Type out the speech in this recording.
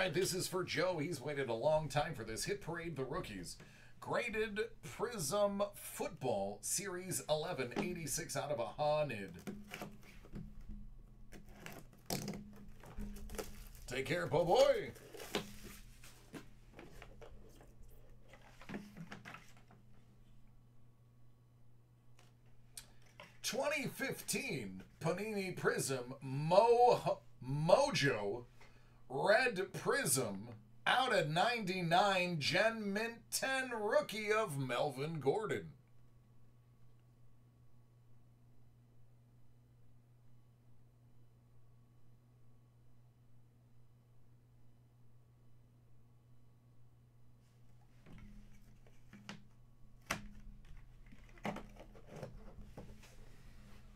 right, this is for Joe. He's waited a long time for this. Hit Parade, the rookies. Graded Prizm Football Series 11, 86 out of a hundred. Take care, po boy. Twenty fifteen Panini Prizm Mo Mojo Red Prizm out at 99 Gem Mint 10 rookie of Melvin Gordon.